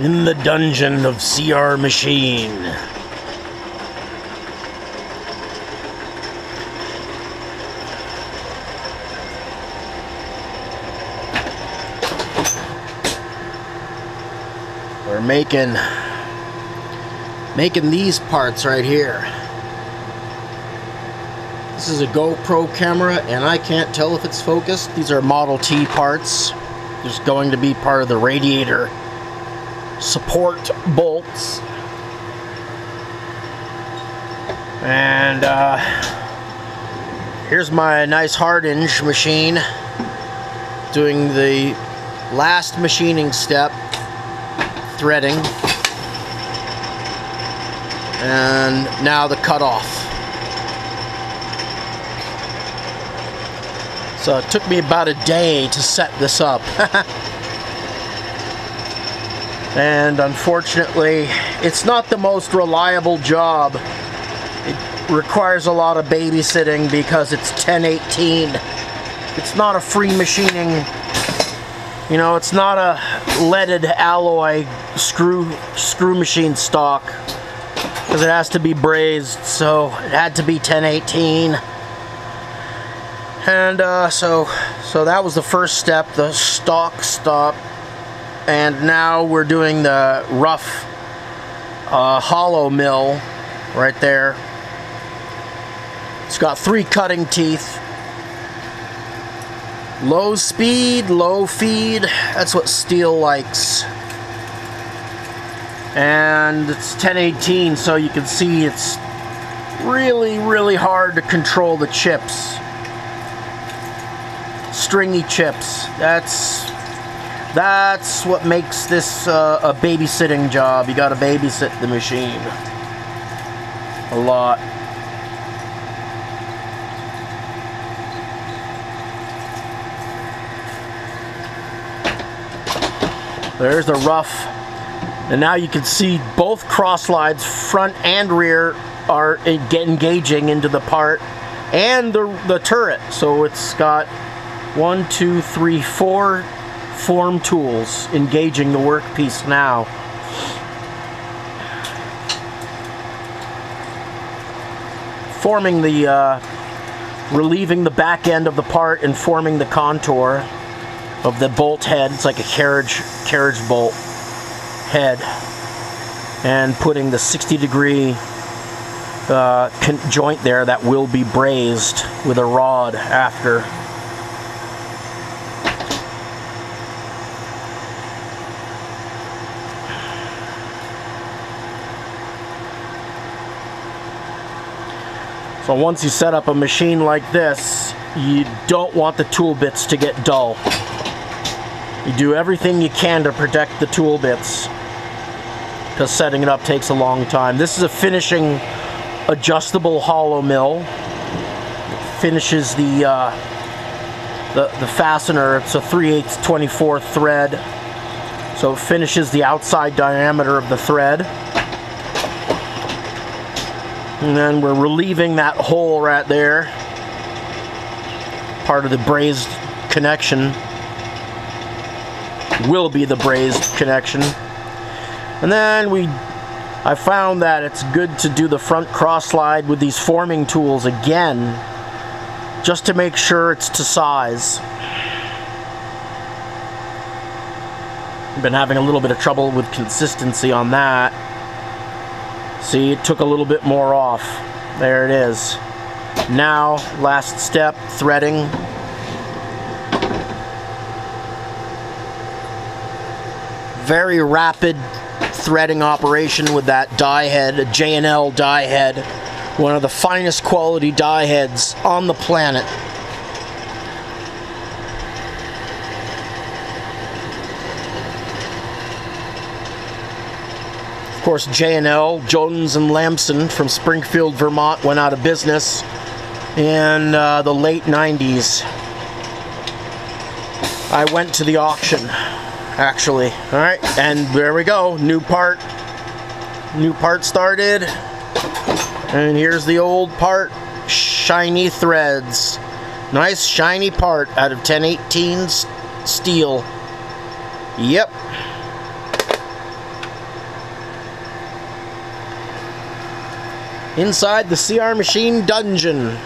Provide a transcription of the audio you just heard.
in the dungeon of CR Machine. We're making making these parts right here. This is a GoPro camera and I can't tell if it's focused. These are Model T parts. There's going to be part of the radiator support bolts. And uh, here's my nice Hardinge machine doing the last machining step, threading, and now the cutoff. So it took me about a day to set this up. and unfortunately, it's not the most reliable job. It requires a lot of babysitting because it's 1018. It's not a free machining, you know, it's not a leaded alloy screw screw machine stock because it has to be brazed, so it had to be 1018 and uh, so so that was the first step the stock stop and now we're doing the rough uh, hollow mill right there. It's got three cutting teeth. Low speed low feed. That's what steel likes. And it's 1018 so you can see it's really really hard to control the chips. Stringy chips. That's that's what makes this uh, a babysitting job. You got to babysit the machine a lot. There's the rough. And now you can see both cross slides, front and rear, are engaging into the part and the, the turret. So it's got one, two, three, four form tools engaging the workpiece now. Forming the, uh, relieving the back end of the part and forming the contour of the bolt head. It's like a carriage, carriage bolt head. And putting the 60 degree uh, joint there that will be brazed with a rod after. So once you set up a machine like this, you don't want the tool bits to get dull. You do everything you can to protect the tool bits because setting it up takes a long time. This is a finishing adjustable hollow mill. It finishes the, uh, the, the fastener. It's a 3 8 24 thread. So it finishes the outside diameter of the thread. And then we're relieving that hole right there. Part of the brazed connection. Will be the brazed connection. And then we I found that it's good to do the front cross slide with these forming tools again just to make sure it's to size. I've been having a little bit of trouble with consistency on that. See, it took a little bit more off. There it is. Now, last step, threading. Very rapid threading operation with that die head, a J&L die head. One of the finest quality die heads on the planet. Course, J&L, Jones and Lamson from Springfield, Vermont went out of business in uh, the late 90s. I went to the auction, actually. All right, and there we go, new part. New part started. And here's the old part, shiny threads. Nice shiny part out of 1018 steel. Yep. Inside the CR Machine dungeon.